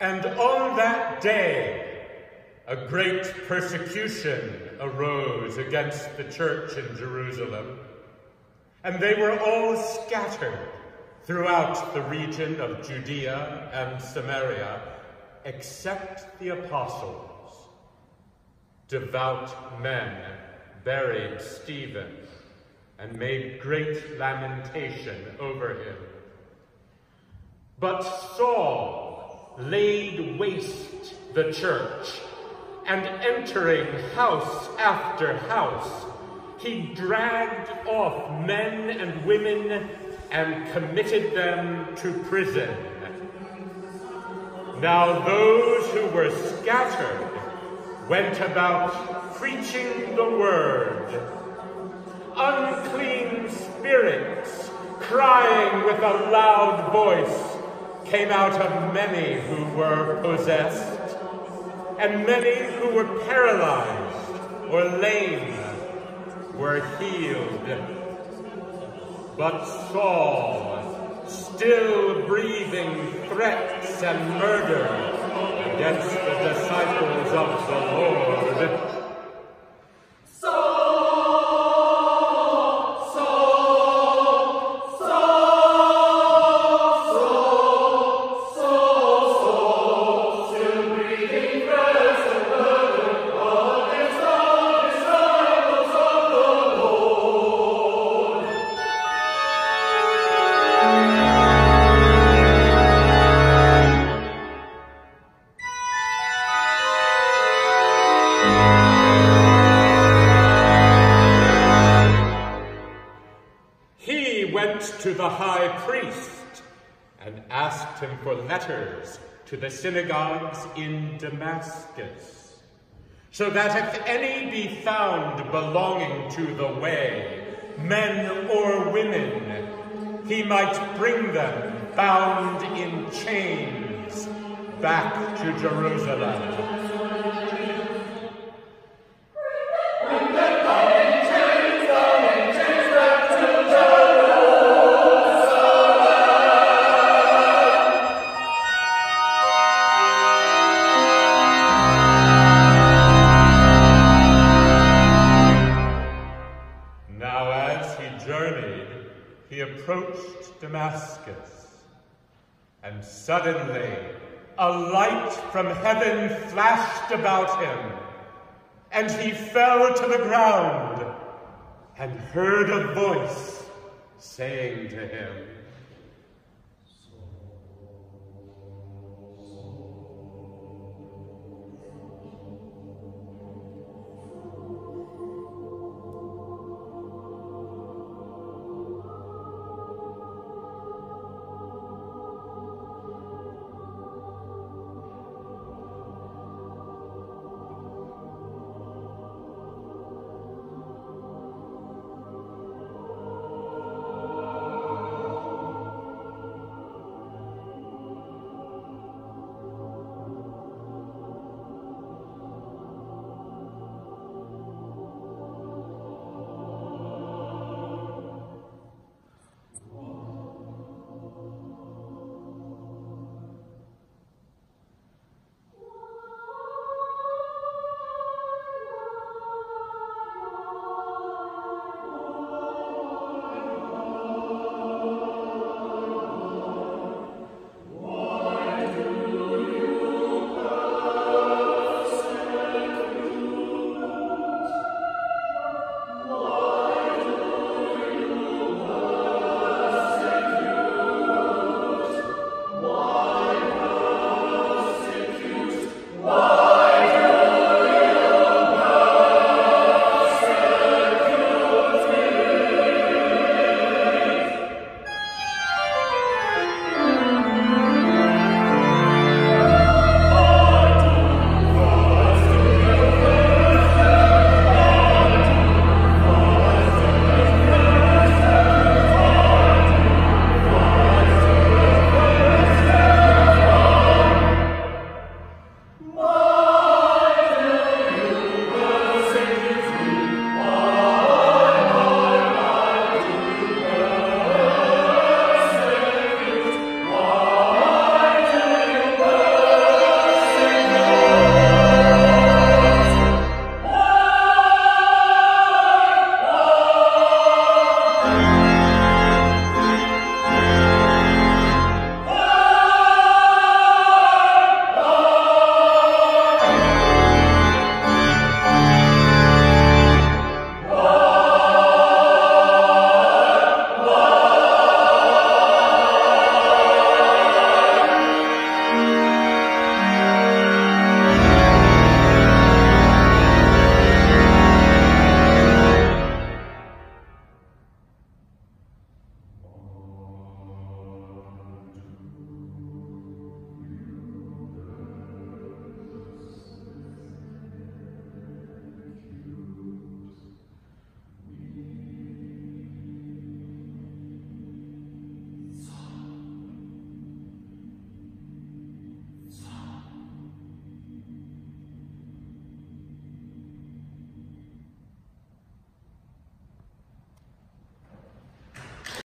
And on that day, a great persecution arose against the church in Jerusalem, and they were all scattered throughout the region of Judea and Samaria, except the apostles. Devout men buried Stephen and made great lamentation over him. But Saul laid waste the church, and entering house after house, he dragged off men and women and committed them to prison. Now those who were scattered went about preaching the word. Unclean spirits, crying with a loud voice, came out of many who were possessed, and many who were paralyzed or lame were healed. But Saul, still breathing threats and murder against the disciples of the Lord, letters to the synagogues in Damascus, so that if any be found belonging to the way, men or women, he might bring them bound in chains back to Jerusalem. Damascus. And suddenly a light from heaven flashed about him, and he fell to the ground and heard a voice saying to him,